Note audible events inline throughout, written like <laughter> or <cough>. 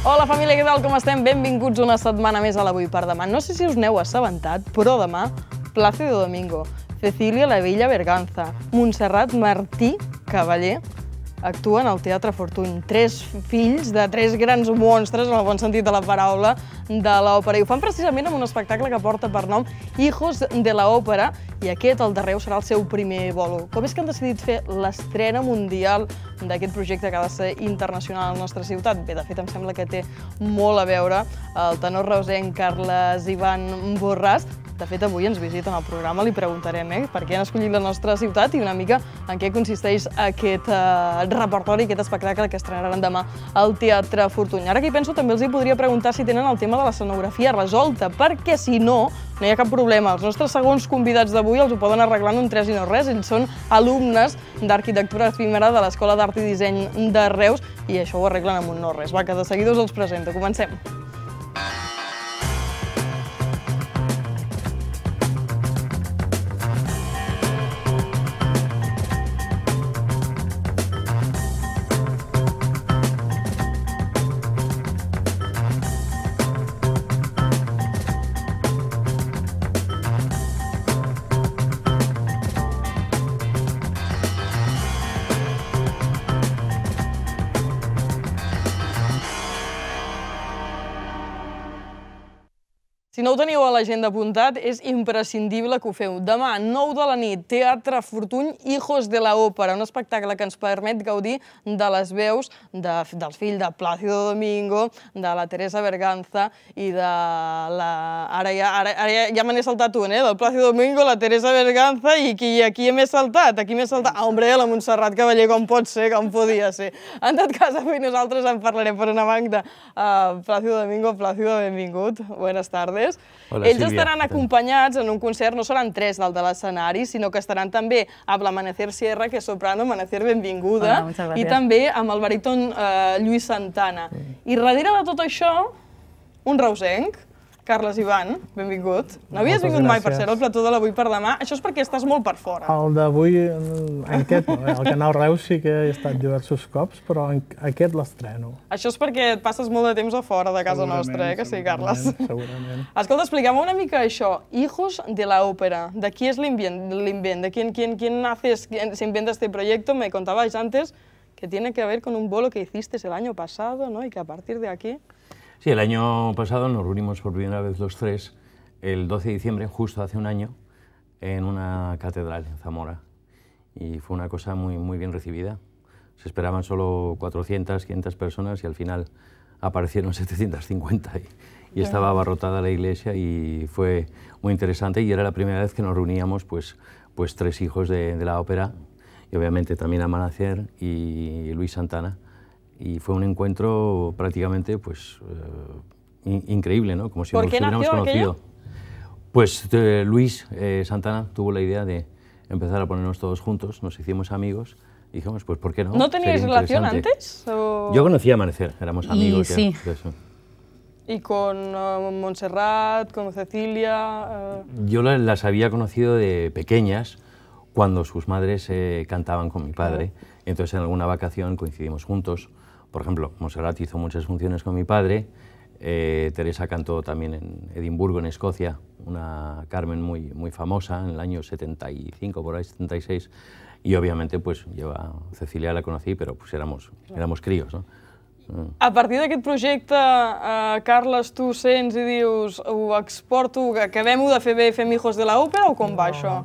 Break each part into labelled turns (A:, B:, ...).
A: Hola família, què tal, com estem? Benvinguts una setmana més a l'Avui per demà. No sé si us n'heu assabentat, però demà, Plácido Domingo, Cecília la Villa Berganza, Montserrat Martí Cavaller, actuen al Teatre Fortuny. Tres fills de tres grans monstres, en el bon sentit de la paraula, de l'òpera. I ho fan precisament amb un espectacle que porta per nom Hijos de la Òpera, i aquest, el darrer, serà el seu primer bolo. Com és que han decidit fer l'estrena mundial d'aquest projecte que ha de ser internacional a la nostra ciutat? Bé, de fet, em sembla que té molt a veure el tenor reusenc Carles Ivan Borràs, de fet, avui ens visiten al programa, li preguntarem eh, per què han escollit la nostra ciutat i una mica en què consisteix aquest eh, repertori, aquest espectacle que estrenaran demà al Teatre Fortuny. Ara que hi penso, també els hi podria preguntar si tenen el tema de l'escenografia resolta, perquè si no, no hi ha cap problema. Els nostres segons convidats d'avui els ho poden arreglar en un 3 i no res. Ells són alumnes d'arquitectura efímera de l'Escola d'Art i Disseny de Reus i això ho arreglen amb un no res. Va, que de seguida us els presento. Comencem. Teniu a l'agenda apuntat, és imprescindible que ho feu. Demà, 9 de la nit, Teatre Fortuny, Hijos de la Òpera, un espectacle que ens permet gaudir de les veus de, dels fills de Plácido Domingo, de la Teresa Berganza i de la... Ara ja, ara, ara ja, ja me n'he saltat un, eh? Del Plácido Domingo, la Teresa Berganza i qui, aquí m'he saltat, aquí m'he saltat. Ah, hombre, la Montserrat Cavaller, com pot ser, com podia ser. En tot cas, avui nosaltres en parlarem per una banc de uh, Plácido Domingo. Plácido, benvingut. Buenas tardes.
B: Hola,
A: Ells
B: Sílvia.
A: estaran acompanyats en un concert, no seran tres del de l'escenari, sinó que estaran també amb l'Amanecer Sierra, que és soprano, Amanecer, benvinguda,
C: Hola,
A: i també amb el baríton eh, Lluís Santana. I darrere de tot això, un reusenc, Carles Ivan, benvingut. No havies
D: Moltes
A: vingut mai, per
D: gràcies.
A: ser al plató de l'Avui per demà. Això és perquè estàs molt per fora.
D: El d'avui, en aquest, no, eh? el Canal Reus sí que he estat diversos cops, però en, aquest l'estreno.
A: Això és perquè et passes molt de temps a fora de casa
D: Segurament,
A: nostra, eh, que sí, Carles?
D: segurament, <laughs> Segurament.
A: Escolta, explica'm una mica això. Hijos de la ópera. ¿De qui és l'invent? l'invent? ¿De quién, quién, quién hace, quién se inventa este proyecto? Me contabais antes que tiene que ver con un bolo que hiciste el año pasado, ¿no? Y que a partir de aquí...
B: Sí, el año pasado nos reunimos por primera vez los tres, el 12 de diciembre, justo hace un año, en una catedral en Zamora. Y fue una cosa muy, muy bien recibida. Se esperaban solo 400, 500 personas y al final aparecieron <laughs> 750 y, y estaba abarrotada la iglesia y fue muy interesante y era la primera vez que nos reuníamos pues, pues tres hijos de, de la ópera y obviamente también Amanecer y Luis Santana y fue un encuentro prácticamente pues eh, in- increíble, ¿no? Como si
A: ¿Por
B: nos
A: qué
B: hubiéramos
A: nació aquello?
B: conocido. Pues eh, Luis eh, Santana tuvo la idea de empezar a ponernos todos juntos, nos hicimos amigos y dijimos, pues ¿por qué no?
A: ¿No teníais relación antes? O-
B: Yo conocía Amanecer, éramos
C: Y
B: amigos ya
C: sí.
B: de eso.
A: ¿Y con eh, Montserrat, con Cecilia? eh,
B: Yo la- las había conocido de pequeñas cuando sus madres eh, cantaban con mi padre. Entonces en alguna vacación coincidimos juntos. Por ejemplo, Montserrat hizo muchas funciones con mi padre. eh, Teresa cantó también en Edimburgo, en Escocia, una Carmen muy, muy famosa en el año 75, por ahí 76. Y obviamente pues yo a Cecilia la conocí, pero pues éramos, éramos críos, ¿no? Mm.
A: A partir d'aquest projecte, eh, Carles, tu sents i dius ho exporto, acabem-ho de fer bé, fem Hijos de la Ópera o com va això?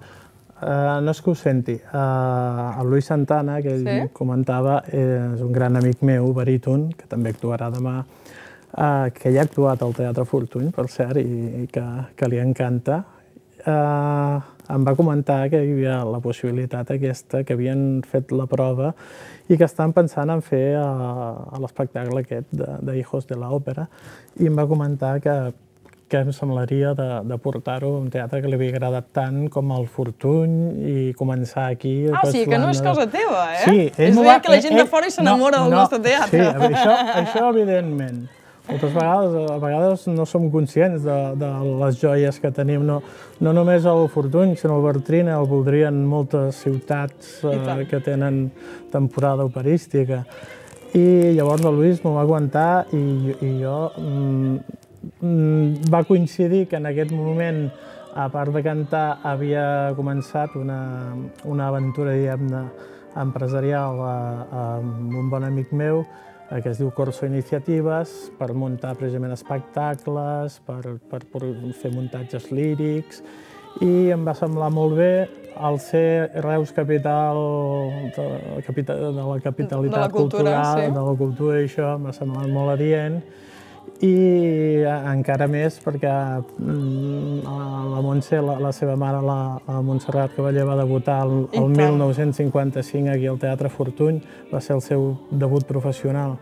D: Uh, no és que ho senti. Uh, el Luis Santana, que ell
A: Sí?
D: comentava, és un gran amic meu, baríton, que també actuarà demà, uh, que ja ha actuat al Teatre Fortuny, per cert, i, i que, que li encanta. Uh, em va comentar que hi havia la possibilitat aquesta, que havien fet la prova i que estan pensant en fer uh, l'espectacle aquest de, de Hijos de la Òpera i em va comentar que que em semblaria de, de portar-ho a un teatre que li havia agradat tant com el Fortuny i començar aquí...
A: Ah, o sigui que no és cosa
D: de-
A: teva, eh?
D: Sí,
A: És
D: m'ho
A: veritat que la
D: ell-
A: gent de
D: ell-
A: fora s'enamora del nostre teatre.
D: Sí, això, això evidentment. Moltes vegades, a vegades no som conscients de, de les joies que tenim, no, no només el Fortuny, sinó el Bertrina, el voldrien moltes ciutats eh, que tenen temporada operística. i llavors el Luis m'ho va aguantar i, i jo mm, va coincidir que en aquest moment, a part de cantar, havia començat una, una aventura, diguem-ne, empresarial amb un bon amic meu, eh, que es diu Corso Iniciatives, per muntar precisament espectacles, per, per, per fer muntatges lírics, i em va semblar molt bé al ser Reus capital de, capital, de la capitalitat
A: De la cultura,
D: cultural,
A: sí.
D: de la cultura i això m'ha semblat molt adient i eh, encara més perquè mm, la Montse, la, la seva mare, la, la Montserrat Cavaller, va debutar el, el
A: tant.
D: 1955 aquí al Teatre Fortuny, va ser el seu debut professional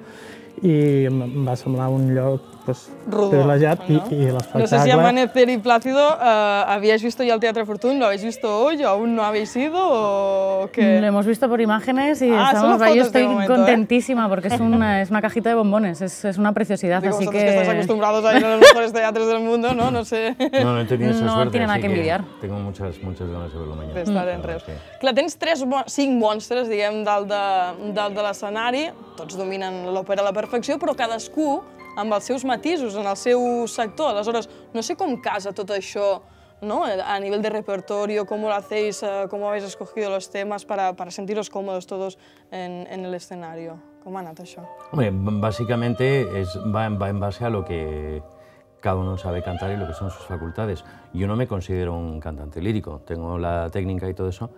D: i em va semblar un lloc pues,
A: Rodó,
D: privilegiat
A: ¿no?
D: i, i l'espectacle...
A: No sé si Amanecer y Plácido eh, habíais visto ya el Teatro Fortún, ¿lo habéis visto hoy o aún no habéis ido o qué?
C: Lo hemos visto por imágenes y
A: Ah,
C: estamos ahí. Yo
A: de
C: estoy
A: momento, ¿eh?
C: contentísima porque es una, <laughs> es una cajita de bombones, es, es una preciosidad.
A: Digo,
C: así
A: vosotros que... estáis
C: que
A: acostumbrados a ir a los mejores teatros del mundo, ¿no? No sé,
B: No, no he tenido esa
C: No
B: suerte.
C: tiene nada que envidiar.
B: Tengo muchas, muchas ganas de verlo mañana.
A: d'estar
B: La
A: en Reus.
B: que-
A: Clar, tens tres, cinc monstres, diguem, dalt de, dalt de l'escenari, tots dominen l'òpera a la perfecció, però cadascú amb els seus matisos, en el seu sector. Aleshores, no sé com casa tot això, ¿no? A nivel de repertorio, cómo lo hacéis, eh, cómo habéis escogido los temas para, para sentiros cómodos todos en, en el escenario. Com ha això?
B: Hombre, básicamente es, va, en- va en base a lo que cada uno sabe cantar y lo que son sus facultades. Yo no me considero un cantante lírico, tengo la técnica y todo eso,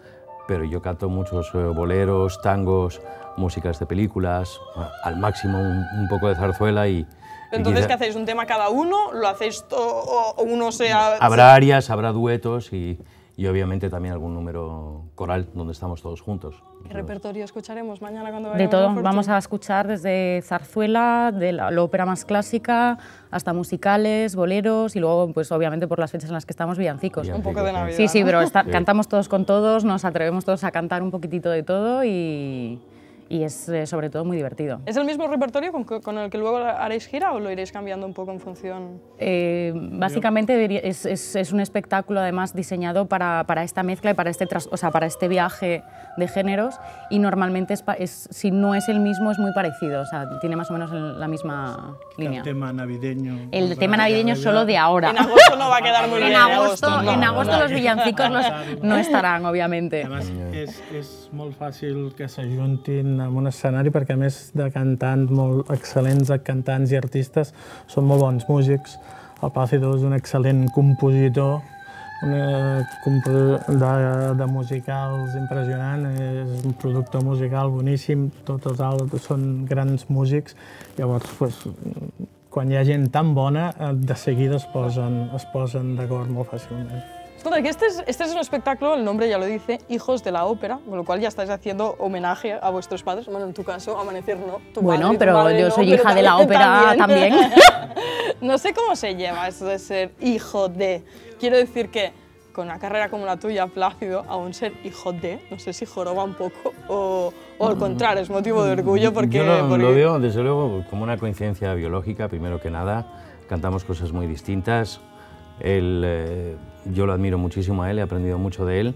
B: pero yo canto muchos eh, boleros, tangos, músicas de películas, al máximo un, un poco de zarzuela y...
A: Entonces,
B: quizá-
A: ¿qué hacéis? ¿Un tema cada uno? ¿Lo hacéis to- o, uno sea...?
B: Habrá arias, habrá duetos y, y obviamente también algún número coral donde estamos todos juntos.
A: ¿Qué repertorio escucharemos mañana cuando
C: de todo, vamos a escuchar desde zarzuela, de la, la ópera más clásica, hasta musicales, boleros y luego, pues obviamente por las fechas en las que estamos, villancicos.
A: Un poco de
B: Villancicos,
A: Navidad.
C: Sí, sí,
A: ¿no?
C: pero está-
B: Sí.
C: cantamos todos con todos, nos atrevemos todos a cantar un poquitito de todo y, y es eh, sobre todo muy divertido.
A: ¿Es el mismo repertorio con, con el que luego haréis gira o lo iréis cambiando un poco en función?
C: Eh, básicamente es, es- es un espectáculo además diseñado para, para esta mezcla y para este, tras- o sea, para este viaje de géneros y normalmente es, pa- es- si no es el mismo es muy parecido, o sea, tiene más o menos la misma línea.
D: El tema navideño.
C: El tema navideño solo de ahora.
A: En agosto no va a quedar muy <laughs> bien.
C: En agosto,
A: no,
C: en agosto
A: no.
C: los villancicos los- <laughs> no estarán, obviamente.
D: Además, és, és molt fàcil que s'ajuntin en un escenari perquè, a més de cantants molt excel·lents, cantants i artistes, són molt bons músics. El Plácido és un excel·lent compositor, un compo de, de musicals impressionant, és un productor musical boníssim, tots els altres són grans músics, llavors pues, quan hi ha gent tan bona, eh, de seguida es posen, es posen d'acord molt fàcilment.
A: Escolta, que este es, este es un espectáculo, el nombre ya lo dice, Hijos de la Ópera, con lo cual ya estáis haciendo homenaje a vuestros padres. Bueno, en tu caso, Amanecer no. Tu
C: Bueno,
A: padre y tu
C: pero
A: madre
C: yo
A: no,
C: soy
A: pero
C: hija de la ópera también. <laughs>
A: no sé cómo se lleva eso de ser hijo de. Quiero decir que con una carrera como la tuya, Plácido, aún ser hijo de, no sé si joroba un poco o, o al contrario, es motivo de orgullo porque...
B: Yo lo,
A: porque-
B: lo veo, desde luego, como una coincidencia biológica, primero que nada. Cantamos cosas muy distintas. Él, eh, yo lo admiro muchísimo a él, he aprendido mucho de él.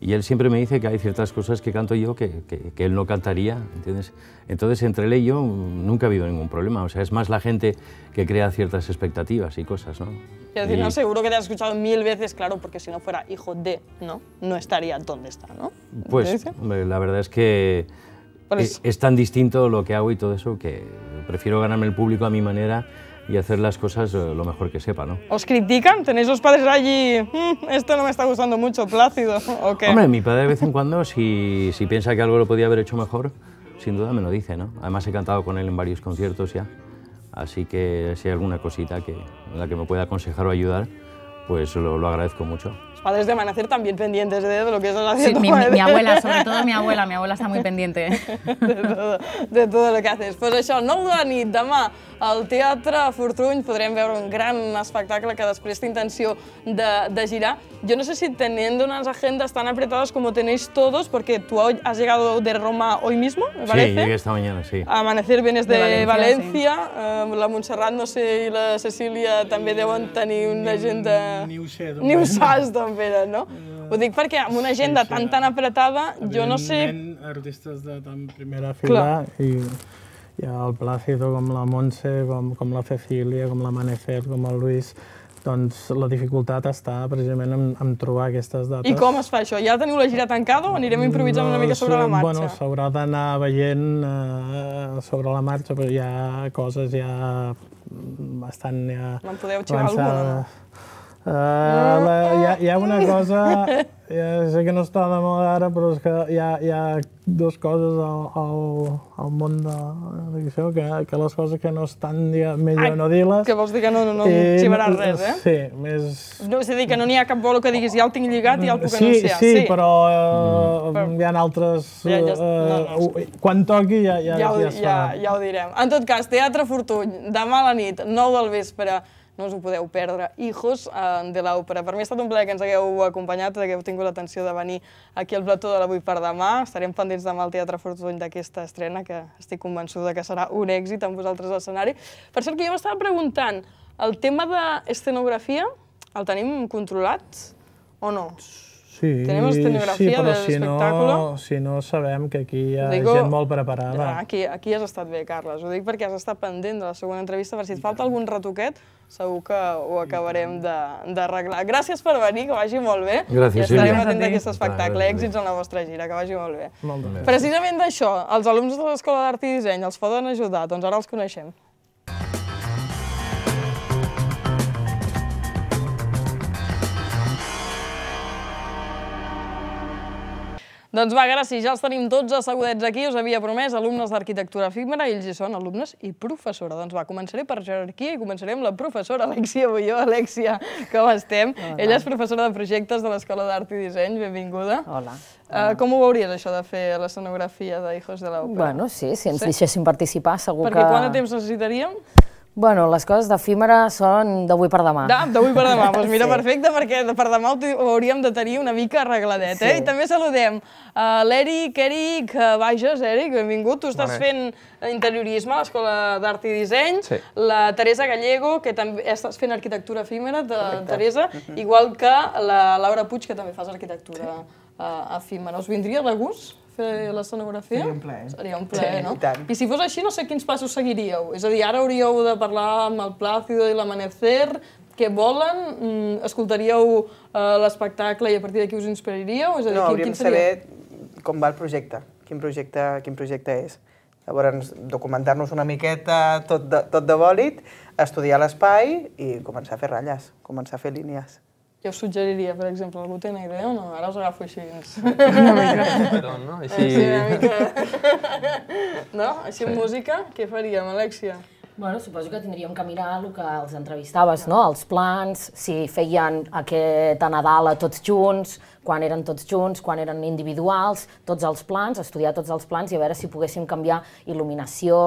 B: Y él siempre me dice que hay ciertas cosas que canto yo que, que- que él no cantaría, ¿entiendes? Entonces, entre él y yo nunca ha habido ningún problema. O sea, es más la gente que crea ciertas expectativas y cosas, ¿no?
A: Quiero decir,
B: Y-
A: no, seguro que te has escuchado mil veces, claro, porque si no fuera hijo de, ¿no? No estaría donde está, ¿no?
B: Pues hombre, la verdad es que
A: Pues-
B: es, es tan distinto lo que hago y todo eso que prefiero ganarme el público a mi manera y hacer las cosas eh, lo mejor que sepa, ¿no?
A: ¿Os critican? ¿Tenéis los padres allí? "Mm, esto no me está gustando mucho, Plácido, ¿o qué?
B: Hombre, mi padre de vez en cuando, si, si piensa que algo lo podía haber hecho mejor, sin duda me lo dice, ¿no? Además he cantado con él en varios conciertos ya, así que si hay alguna cosita que, en la que me pueda aconsejar o ayudar, pues lo, lo agradezco mucho.
A: Los padres de Amanecer también pendientes ¿eh? de lo que estás
C: Sí,
A: haciendo.
C: mi, mi- mi abuela, <laughs> sobre todo mi abuela, mi abuela está muy pendiente.
A: de todo, de todo el que haces. Pues això, 9 de la nit, demà, al Teatre Fortuny podrem veure un gran espectacle que després té intenció de, de girar. Yo no sé si teniendo unas agendas tan apretadas como tenéis todos, porque tú hoy has llegado de Roma hoy mismo, me
B: Sí,
A: parece.
B: llegué esta mañana, sí.
A: Amanecer vienes de,
C: De
A: València,
C: València,
A: eh, la Montserrat, no sé, i la Cecília també deuen tenir una agenda...
D: Ni ho sé,
A: Ni ho saps d'on venen, no? Ho dic perquè amb una agenda tan tan apretada, jo no sé...
D: Evidentment, artistes de tan primera fila i, hi ha el Plácido, com la Montse, com, com la Cecília, com la Manefer, com el Luis, doncs la dificultat està precisament en, en trobar aquestes dates.
A: I com es fa això? Ja teniu la gira tancada o anirem improvisant una mica sobre la marxa?
D: Bueno, s'haurà d'anar veient eh, sobre la marxa, però hi ha coses ja bastant... Ja
A: Me'n podeu xivar alguna, no?
D: Uh, la, hi, ha, hi ha una cosa, ja sé que no està de moda ara, però és que hi ha, hi ha dues coses al, al, al món de l'edició, que, que les coses que no estan, diguem, millor no dir-les.
A: Que vols dir que no, no, no xivaràs res, eh?
D: Sí, més...
A: No, és a dir, que no n'hi ha cap bolo que diguis ja el tinc lligat i ja el puc
D: sí,
A: anunciar.
D: Sí, sí, però, uh, mm. hi ha altres...
A: Ja, ja,
D: uh,
A: no, no,
D: uh, quan toqui ja, ja,
A: ja, ho,
D: ja,
A: ja, ja ho direm. En tot cas, Teatre Fortuny, demà a la nit, 9 del vespre, no us ho podeu perdre. Hijos eh, de l'òpera. Per mi ha estat un plaer que ens hagueu acompanyat, que hagueu tingut l'atenció de venir aquí al plató de l'Avui per demà. Estarem pendents demà al Teatre Fortuny d'aquesta estrena, que estic convençuda que serà un èxit amb vosaltres a l'escenari. Per cert, que jo m'estava preguntant, el tema d'escenografia el tenim controlat o no?
D: Sí,
A: Tenim escenografia
D: sí, però
A: de
D: si
A: l'espectacle?
D: no, si no sabem que aquí hi ha
A: Digo-
D: gent molt preparada.
A: Ja, aquí, aquí has estat bé, Carles. Ho dic perquè has estat pendent de la segona entrevista, per si et falta algun retoquet, segur que ho acabarem de- d'arreglar. Gràcies per venir, que vagi molt bé.
B: Gràcies,
A: I estarem
B: Sílvia.
A: atents d'aquest espectacle.
B: Gràcies.
A: Èxits en la vostra gira, que vagi molt bé.
D: Molt bé.
A: Precisament d'això, els alumnes de l'Escola d'Art i Disseny els poden ajudar, doncs ara els coneixem. Doncs va, gràcies, ja els tenim tots assegudets aquí, us havia promès, alumnes d'arquitectura efímera, ells hi són, alumnes i professora. Doncs va, començaré per jerarquia i començaré amb la professora Alexia Bulló. <laughs> Alexia, com estem? Hola. Ella és professora de projectes de l'Escola d'Art i Disseny, benvinguda.
E: Hola.
A: Uh, com ho veuries, això de fer l'escenografia de Hijos de l'Òpera?
E: Bueno, sí, si ens
A: Sí?
E: deixessin participar, segur
A: Perquè
E: que...
A: quant de temps necessitaríem?
E: Bueno, les coses d'efímera són d'avui per demà.
A: Da- D'avui per demà. Doncs mira,
E: Sí.
A: perfecte, perquè per demà ho, hauríem de tenir una mica arregladet. Eh?
E: Sí.
A: I també saludem uh, l'Eric, Eric uh, Bages, Eric, benvingut. Tu estàs fent interiorisme a l'Escola d'Art i Disseny.
F: Sí.
A: La Teresa Gallego, que també estàs fent arquitectura efímera, de Teresa, igual que la Laura Puig, que també fas arquitectura uh, efímera. Us vindria de gust fer l'escenografia?
G: Seria un plaer.
A: Seria un plaer,
G: Sí,
A: no?
G: i tant.
A: I si fos així, no sé quins passos seguiríeu. És a dir, ara hauríeu de parlar amb el Plácido i l'Amanecer, què volen, mm, escoltaríeu uh, l'espectacle i a partir d'aquí us inspiraríeu? És a dir,
G: No,
A: quin,
G: hauríem de saber com va el projecte, quin projecte, quin projecte és. Llavors, documentar-nos una miqueta tot de, tot de bòlit, estudiar l'espai i començar a fer ratlles, començar a fer línies.
A: Jo us suggeriria, per exemple, algú té una idea o no? Ara us agafo així. <laughs>
F: Perdó, no? Així...
A: Sí, una mica... <laughs> no? Així amb música, què faríem, Alexia?
E: Bueno, suposo que tindríem que mirar el que els entrevistaves, no? Els plans, si feien aquest a Nadal a tots junts, quan eren tots junts, quan eren individuals, tots els plans, estudiar tots els plans i a veure si poguéssim canviar il·luminació,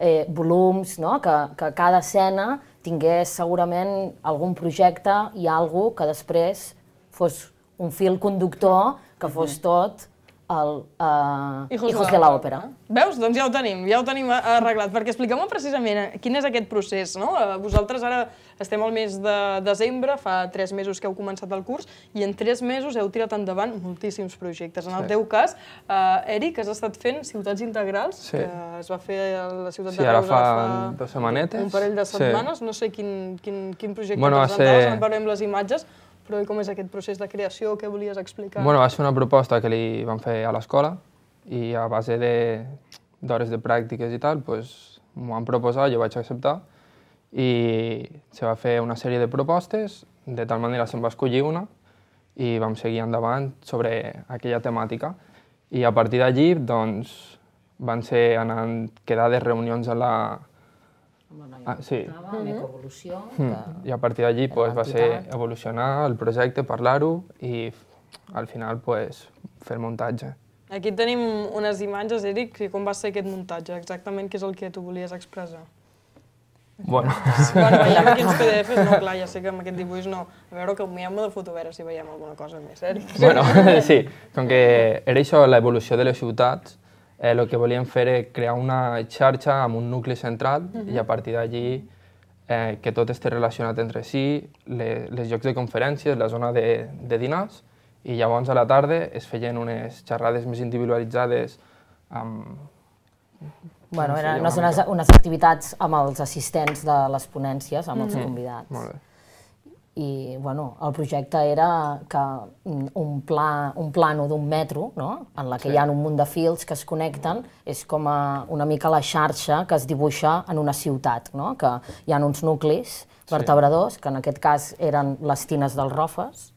E: eh, volums, no? que, que cada escena tingués segurament algun projecte i algú que després fos un fil conductor que fos tot el uh, Hijos, de l'Òpera.
A: Veus? Doncs ja ho tenim, ja ho tenim arreglat, perquè expliqueu-me precisament eh, quin és aquest procés, no? Eh, Vosaltres ara estem al mes de desembre, fa tres mesos que heu començat el curs, i en tres mesos heu tirat endavant moltíssims projectes. En el
F: Sí.
A: teu cas, eh, Eric, has estat fent Ciutats Integrals,
F: Sí.
A: que es va fer a la ciutat
F: Sí,
A: de
F: ara
A: Reus
F: fa dues setmanetes.
A: un parell de
F: Sí.
A: setmanes, no sé quin, quin, quin projecte
F: Bueno, va
A: presentaves,
F: ser-
A: en veurem les imatges, però com és aquest procés de creació, què volies explicar?
F: Bueno, va ser una proposta que li van fer a l'escola i a base de- d'hores de, pràctiques i tal, pues, m'ho van proposar, jo vaig acceptar i se va fer una sèrie de propostes, de tal manera se'n va escollir una i vam seguir endavant sobre aquella temàtica. I a partir d'allí, doncs, van ser anant quedades, reunions a la...
E: Amb la noia
F: Ah, sí.
E: que estava, amb Ecoevolució,
F: Mm. I a partir d'allí pues, va ser evolucionar el projecte, parlar-ho i al final pues, fer el muntatge.
A: Aquí tenim unes imatges, Eric, i com va ser aquest muntatge, exactament què és el que tu volies expressar.
F: Bueno, <laughs>
A: bueno, veiem aquí uns PDFs, no, clar, ja sé que amb aquest dibuix no. A veure que mirem-ho de foto, a veure si veiem alguna cosa més, Eric.
F: bueno, <laughs> sí, com que era això l'evolució de les ciutats, eh, el que volíem fer era crear una xarxa amb un nucli central i a partir d'allí eh, que tot esté relacionat entre si, le, les llocs de conferències, la zona de, de dinars, i llavors a la tarda es feien unes xerrades més individualitzades amb
E: Bueno, eren
F: una
E: unes, unes, activitats amb els assistents de les ponències, amb els convidats.
F: Molt bé.
E: I bueno, el projecte era que mm, un, pla, un plano d'un metro, no? en la que sí. hi ha un munt de fils que es connecten, és com a una mica la xarxa que es dibuixa en una ciutat, no? que hi ha uns nuclis vertebradors, que en aquest cas eren les tines dels Rofes,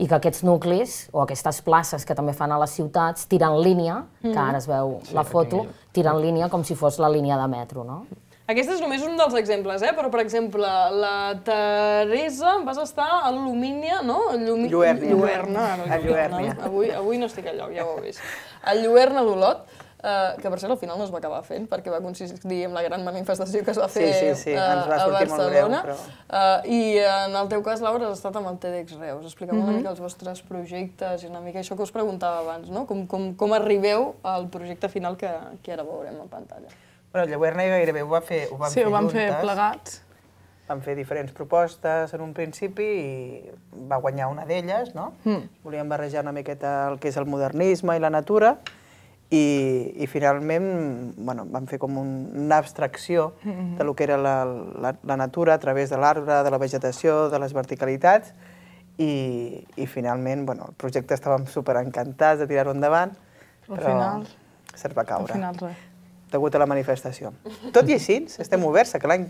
E: i que aquests nuclis, o aquestes places que també fan a les ciutats, tiren línia, que ara es veu la foto, tiren línia com si fos la línia de metro, no?
A: Aquest és només un dels exemples, eh? però per exemple, la Teresa, vas estar a l'Alumínia, no? Llumi...
G: Lluernia.
A: Lluerna. ara,
G: A Lluernia.
A: No? Avui, avui no estic al lloc, ja ho heu vist. A Lluerna d'Olot, eh, que per cert al final no es va acabar fent, perquè va consistir en la gran manifestació que es va
G: Sí,
A: fer
G: sí, sí,
A: eh,
G: ens va
A: a
G: sortir molt greu,
A: Barcelona.
G: però-
A: Eh, I en el teu cas, Laura, has estat amb el TEDx Reus. Explica'm una mica els vostres projectes i una mica això que us preguntava abans, no? Com, com, com arribeu al projecte final que, que ara veurem a pantalla.
G: Bueno, Llauerna gairebé ho va fer, ho
H: Sí,
G: fer
H: ho vam fer
G: juntes.
H: plegats.
G: Vam fer diferents propostes en un principi i va guanyar una d'elles, no? Mm. Volíem barrejar una miqueta el que és el modernisme i la natura i, i finalment bueno, vam fer com un, una abstracció mm -hmm. de lo que era la, la, la natura a través de l'arbre, de la vegetació, de les verticalitats i, i finalment bueno, el projecte estàvem superencantats de tirar-ho endavant,
H: Al
G: però
H: final-
G: se'ns va
H: Al
G: caure
H: final res.
G: Degut a la manifestació. Tot i així, estem oberts a que l'any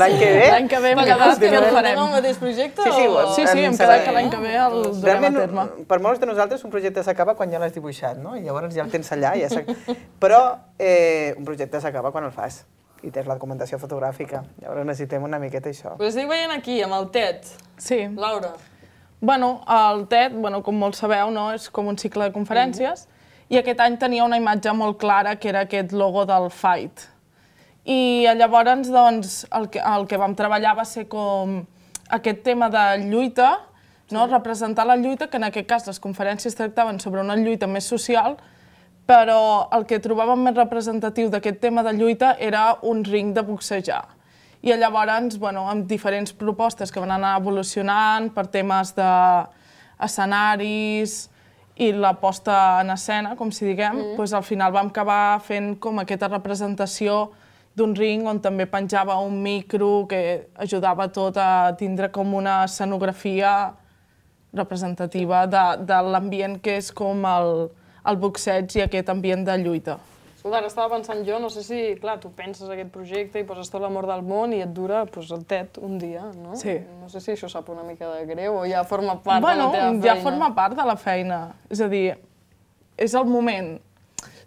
G: l'any que ve...
H: L'any que ve hem quedat que
A: continuem
H: farem.
A: el mateix projecte?
G: Sí, sí,
A: o...
G: ho-
H: Sí, sí, hem quedat que l'any que ve el durem a terme.
G: per molts de nosaltres un projecte s'acaba quan ja l'has dibuixat, no? I llavors ja el tens allà, ja però eh, un projecte s'acaba quan el fas i tens la documentació fotogràfica. Llavors necessitem una miqueta això.
A: Us estic veient aquí, amb el TED.
H: Sí.
A: Laura.
H: Bueno, el TED, bueno, com molts sabeu, no, és com un cicle de conferències, i aquest any tenia una imatge molt clara, que era aquest logo del Fight. I llavors, doncs, el que, el que vam treballar va ser com aquest tema de lluita, no? representar la lluita, que en aquest cas les conferències tractaven sobre una lluita més social, però el que trobàvem més representatiu d'aquest tema de lluita era un ring de boxejar. I llavors, bueno, amb diferents propostes que van anar evolucionant per temes d'escenaris i la posta en escena, com si diguem, mm. doncs al final vam acabar fent com aquesta representació d'un ring on també penjava un micro que ajudava tot a tindre com una escenografia representativa de, de l'ambient que és com el, el boxeig i aquest ambient de lluita.
A: Escolta, ara estava pensant jo, no sé si, clar, tu penses aquest projecte i poses tot l'amor del món i et dura pues, el TED un dia, no?
H: Sí.
A: No sé si això sap una mica de greu o ja forma part
H: bueno,
A: de la teva feina.
H: ja forma part de la feina. És a dir, és el moment.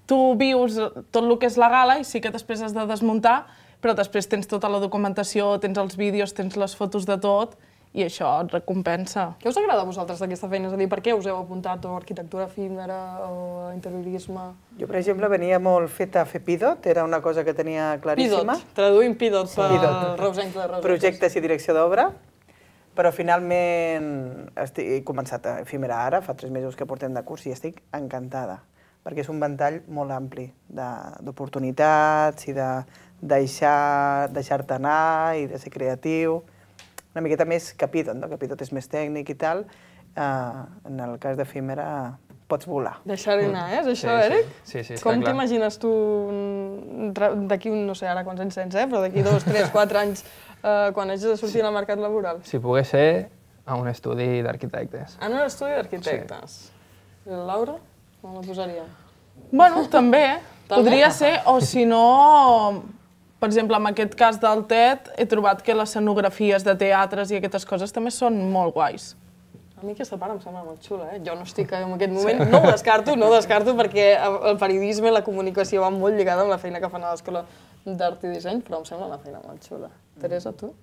H: Tu vius tot el que és la gala i sí que després has de desmuntar, però després tens tota la documentació, tens els vídeos, tens les fotos de tot, i això et recompensa.
A: Què us agrada a vosaltres d'aquesta feina? És a dir, per què us heu apuntat o a arquitectura efímera o a interiorisme?
G: Jo, per exemple, venia molt feta a fer Pidot, era una cosa que tenia claríssima.
A: Pidot, traduïm Pidot per
G: Pidot.
A: reusencs de reusencs.
G: projectes i direcció d'obra, però finalment estic, he començat a efímera ara, fa tres mesos que portem de curs i estic encantada, perquè és un ventall molt ampli de- d'oportunitats i de deixar- deixar-te anar i de ser creatiu. Una miqueta més capidot, no? Capidot és més tècnic i tal. Uh, en el cas d'efímera pots volar.
A: Deixar-hi anar, eh? És això,
F: Sí, sí.
A: Eric?
F: Sí, sí, està
A: Com t'imagines tu d'aquí, un- no sé ara quants anys tens, eh? però d'aquí dos, tres, quatre anys, eh, quan hagis de sortir al mercat laboral?
F: Si pogués ser a un estudi d'arquitectes.
A: En un estudi d'arquitectes. La Laura? Com la posaria?
H: Bueno, també.
A: També?
H: Podria ser, o si no, per exemple, en aquest cas del TED, he trobat que les scenografies de teatres i aquestes coses també són molt guais.
A: A mi aquesta part em sembla molt xula, eh? Jo no estic en aquest moment, no ho descarto, no ho descarto, perquè el periodisme i la comunicació van molt lligada amb la feina que fan a l'escola d'art i disseny, però em sembla una feina molt xula. Teresa, tu?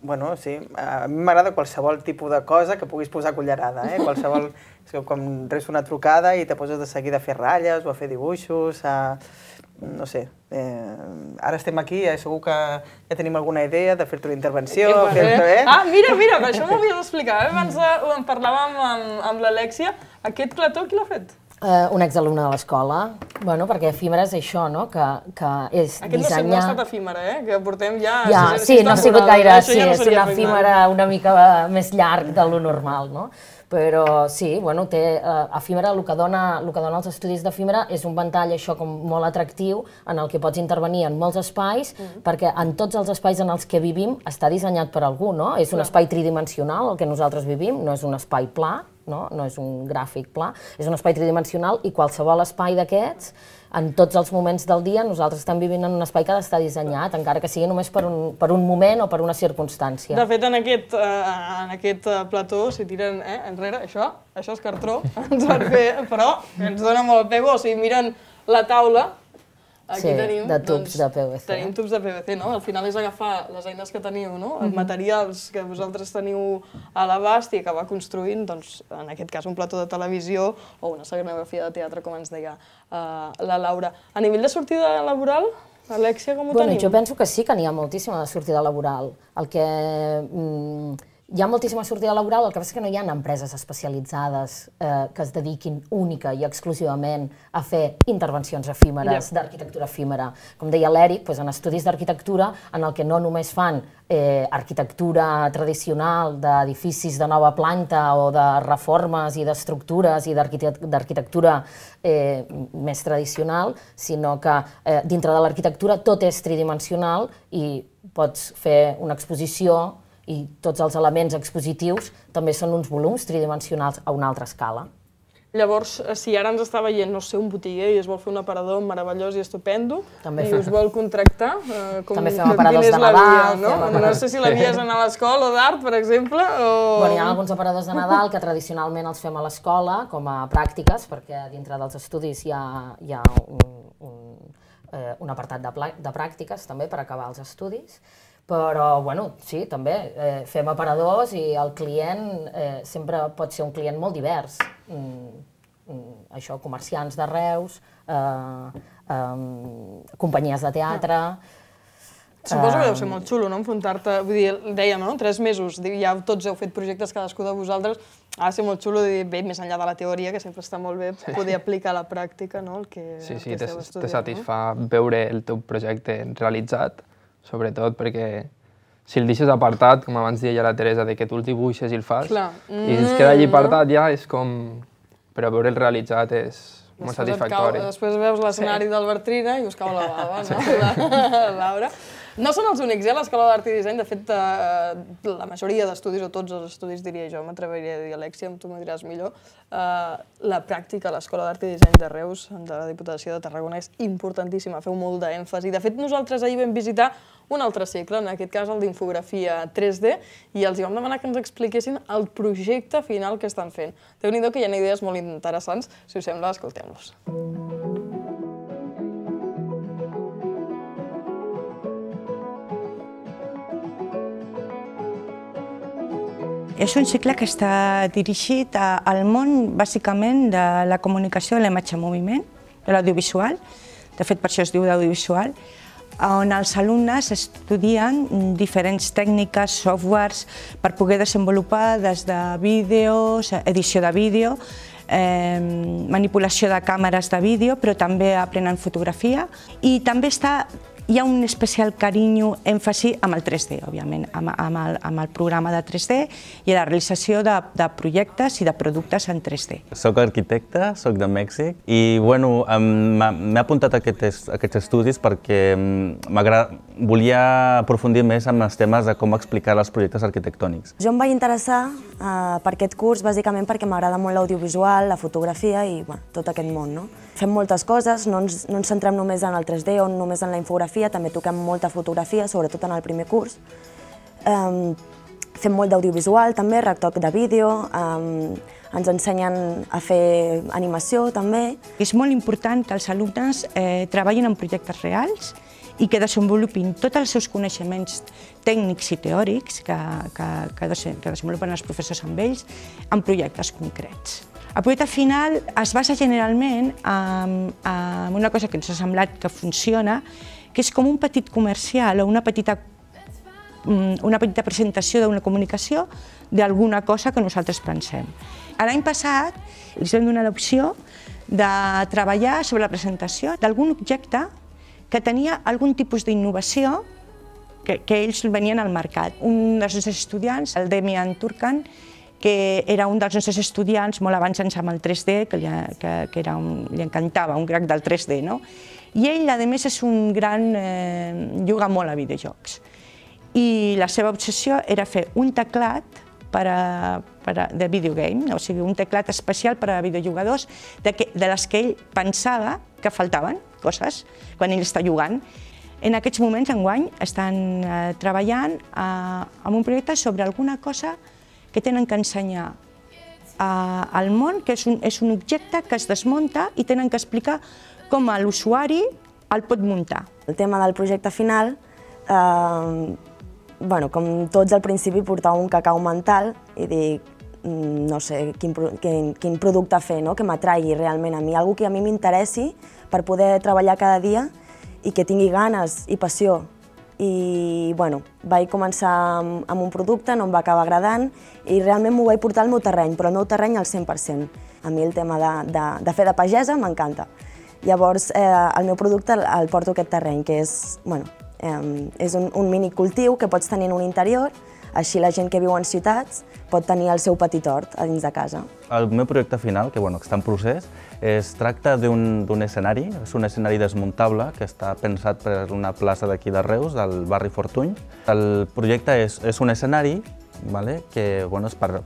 G: Bueno, sí, a mi m'agrada qualsevol tipus de cosa que puguis posar cullerada, eh? Qualsevol... <laughs> quan reps una trucada i te poses de seguida a fer ratlles o a fer dibuixos, a... no sé, eh, ara estem aquí, eh, segur que ja tenim alguna idea de fer-te una intervenció, fer-te... Eh?
A: Ah, mira, mira, per això m'ho havies d'explicar. Eh? Abans eh, en parlàvem amb, amb l'Alexia. Aquest plató qui l'ha fet?
E: Uh, un exalumne de l'escola, bueno, perquè efímera és això, no? que, que és
A: Aquest no, sé, no ha
E: dissenyar...
A: estat efímera, eh? Que portem ja...
E: Ja, sí, no ha sigut gaire, sí,
A: ja no
E: és una
A: efímer.
E: efímera una mica més llarg de lo normal, no? Però sí, bueno, té, uh, efímera, el que, dona, el que dona els estudis d'efímera és un ventall això com molt atractiu en el que pots intervenir en molts espais, mm -hmm. perquè en tots els espais en els que vivim està dissenyat per algú, no? És un espai tridimensional el que nosaltres vivim, no és un espai pla, no? no és un gràfic pla, és un espai tridimensional i qualsevol espai d'aquests en tots els moments del dia nosaltres estem vivint en un espai que ha d'estar dissenyat, encara que sigui només per un, per un moment o per una circumstància.
A: De fet, en aquest, uh, en aquest uh, plató, si tiren eh, enrere, això, això és cartró, <laughs> ens van fer, però ens dona molt pego, o sigui, miren la taula, Aquí
E: sí,
A: tenim,
E: de tubs
A: doncs,
E: de PVC.
A: Tenim tubs de PVC, no? Al final és agafar les eines que teniu, no? Els materials que vosaltres teniu a l'abast i acabar construint, doncs, en aquest cas, un plató de televisió o una escenografia de teatre, com ens deia uh, la Laura. A nivell de sortida laboral, Alexia, com ho
E: bueno,
A: tenim?
E: Jo penso que sí que n'hi ha moltíssima de sortida laboral. El que... Mm, hi ha moltíssima sortida laboral, el que passa és que no hi ha empreses especialitzades eh, que es dediquin única i exclusivament a fer intervencions efímeres,
A: Ja.
E: d'arquitectura efímera. Com deia l'Eric, doncs en estudis d'arquitectura en el que no només fan eh, arquitectura tradicional d'edificis de nova planta o de reformes i d'estructures i d'arquitect- d'arquitectura eh, més tradicional, sinó que eh, dintre de l'arquitectura tot és tridimensional i pots fer una exposició i tots els elements expositius també són uns volums tridimensionals a una altra escala.
A: Llavors, eh, si ara ens està veient, no sé, un botiguer i es vol fer un aparador meravellós i estupendo,
E: També
A: i us vol contractar, eh, com,
E: També fem aparadors de
A: la
E: Nadal,
A: via, no? No sé si la via és anar a l'escola d'art, per exemple, o...
E: Bueno, hi ha alguns aparadors de Nadal que tradicionalment els fem a l'escola com a pràctiques, perquè dintre dels estudis hi ha, hi ha un, un, eh, un apartat de, de pràctiques també per acabar els estudis. Però, bueno, sí, també eh, fem aparadors i el client eh, sempre pot ser un client molt divers. Mm, mm, això, comerciants de Reus, eh, eh, companyies de teatre...
A: Suposo que deu
E: Ah.
A: ser molt xulo, no?, enfrontar-te... Vull dir, dèiem, no?, tres mesos, ja tots heu fet projectes cadascú de vosaltres, ha de ser molt xulo dir, bé, més enllà de la teoria, que sempre està molt bé, poder aplicar a la pràctica, no?, el que,
F: Sí,
A: el
F: sí,
A: que
F: te,
A: esteu
F: te
A: estudiant,
F: satisfà veure el teu projecte realitzat, sobretot perquè si el deixes apartat, com abans deia la Teresa, de que tu el dibuixes i el fas,
A: Clar.
F: i es queda allí apartat ja, és com... Però veure el realitzat és molt
A: Després et
F: satisfactori.
A: Cau, després veus l'escenari del Bertrina i us cau la bava, no?, <laughs> la, Laura. No són els únics, eh, l'Escola d'Art i Disseny. De fet, eh, la majoria d'estudis, o tots els estudis, diria jo, m'atreviria a dir, Alexia, tu m'ho diràs millor, eh, la pràctica a l'Escola d'Art i Disseny de Reus, de la Diputació de Tarragona, és importantíssima, feu molt d'èmfasi. De fet, nosaltres ahir vam visitar un altre cicle, en aquest cas el d'infografia 3D, i els hi vam demanar que ens expliquessin el projecte final que estan fent. Déu-n'hi-do que hi ha idees molt interessants, si us sembla, escoltem-los.
I: És un cicle que està dirigit al món, bàsicament, de la comunicació de la imatge en moviment, de l'audiovisual, de fet per això es diu d'audiovisual, on els alumnes estudien diferents tècniques, softwares, per poder desenvolupar des de vídeos, edició de vídeo, eh, manipulació de càmeres de vídeo, però també aprenen fotografia. I també està hi ha un especial carinyo, èmfasi amb el 3D, òbviament, amb, amb, el, amb el programa de 3D i la realització de, de projectes i de productes en 3D.
J: Soc arquitecte, soc de Mèxic i bueno, m'he apuntat a aquests, a aquests estudis perquè m'agrada- volia aprofundir més en els temes de com explicar els projectes arquitectònics.
K: Jo em vaig interessar eh, per aquest curs bàsicament perquè m'agrada molt l'audiovisual, la fotografia i bueno, tot aquest món. No? Fem moltes coses, no ens, no ens centrem només en el 3D o només en la infografia, també toquem molta fotografia, sobretot en el primer curs. Um, fem molt d'audiovisual també, retoc de vídeo, um, ens ensenyen a fer animació també.
I: És molt important que els alumnes eh, treballin en projectes reals i que desenvolupin tots els seus coneixements tècnics i teòrics que, que, que, que desenvolupen els professors amb ells en projectes concrets. El projecte final es basa generalment en, en una cosa que ens ha semblat que funciona, que és com un petit comercial o una petita mm, una petita presentació d'una comunicació d'alguna cosa que nosaltres pensem. L'any passat els vam donar l'opció de treballar sobre la presentació d'algun objecte que tenia algun tipus d'innovació que, que ells venien al mercat. Un dels nostres estudiants, el Demian Turkan, que era un dels nostres estudiants molt avançats amb el 3D, que, li, que, que era un, li encantava, un crac del 3D, no? I ell, a més, és un gran... Eh, juga molt a videojocs. I la seva obsessió era fer un teclat per a, per a, de videogame, o sigui, un teclat especial per a videojugadors de, que, de les que ell pensava que faltaven coses quan ell està jugant. En aquests moments, enguany, estan eh, treballant eh, en un projecte sobre alguna cosa que tenen que ensenyar uh, al món, que és un, és un objecte que es desmunta i tenen que explicar com l'usuari el pot muntar.
K: El tema del projecte final, eh, bueno, com tots al principi portava un cacau mental i dic, mm, no sé, quin, quin, quin producte fer, no? que m'atraigui realment a mi, algo que a mi m'interessi per poder treballar cada dia i que tingui ganes i passió i bueno, vaig començar amb, amb un producte, no em va acabar agradant i realment m'ho vaig portar al meu terreny, però el meu terreny al 100%. A mi el tema de, de, de fer de pagesa m'encanta. Llavors, eh, el meu producte el, el porto a aquest terreny, que és, bueno, eh, és un, un mini cultiu que pots tenir en un interior, així la gent que viu en ciutats pot tenir el seu petit hort a dins de casa.
J: El meu projecte final, que bueno, està en procés, es tracta d'un escenari, és un escenari desmuntable que està pensat per una plaça d'aquí de Reus, del barri Fortuny. El projecte és, és un escenari vale, que bueno, és per,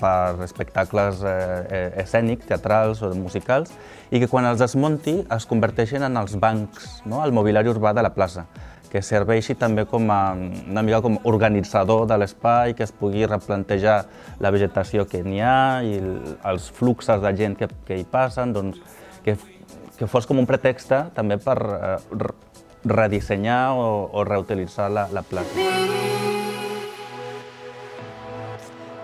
J: per espectacles eh, eh, escènics, teatrals o musicals, i que quan els desmunti es converteixen en els bancs, no? el mobiliari urbà de la plaça que serveixi també com a, una mica com organitzador de l'espai, que es pugui replantejar la vegetació que n'hi ha i els fluxos de gent que, que hi passen, doncs, que, que fos com un pretext també per eh, redissenyar o, o reutilitzar la, la plaça.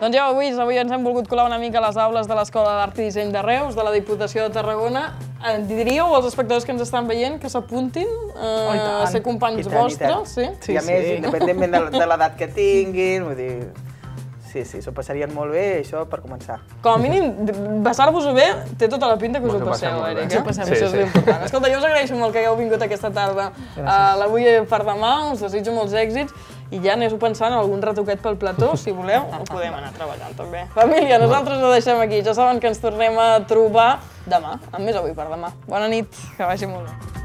A: Doncs ja avui, avui ens hem volgut colar una mica a les aules de l'Escola d'Art i Disseny de Reus, de la Diputació de Tarragona. Eh, diríeu als espectadors que ens estan veient que s'apuntin eh, a ser companys
G: tant,
A: vostres? Sí?
G: sí, I a més, sí. independentment de, de l'edat que tinguin, vull dir, sí, sí, s'ho passarien molt bé, això per començar.
A: Com a mínim, passar-vos-ho bé té tota la pinta que us ho passeu, Eric. Eh? Passem, sí, això és sí. important. Escolta, jo us agraeixo molt que hagueu vingut aquesta tarda a l'Avui per demà, us desitjo molts èxits i ja anés-ho pensant en algun retoquet pel plató, si voleu, ho podem anar treballant també. Família, nosaltres ho deixem aquí. Ja saben que ens tornem a trobar demà, amb més avui per demà. Bona nit, que vagi molt bé.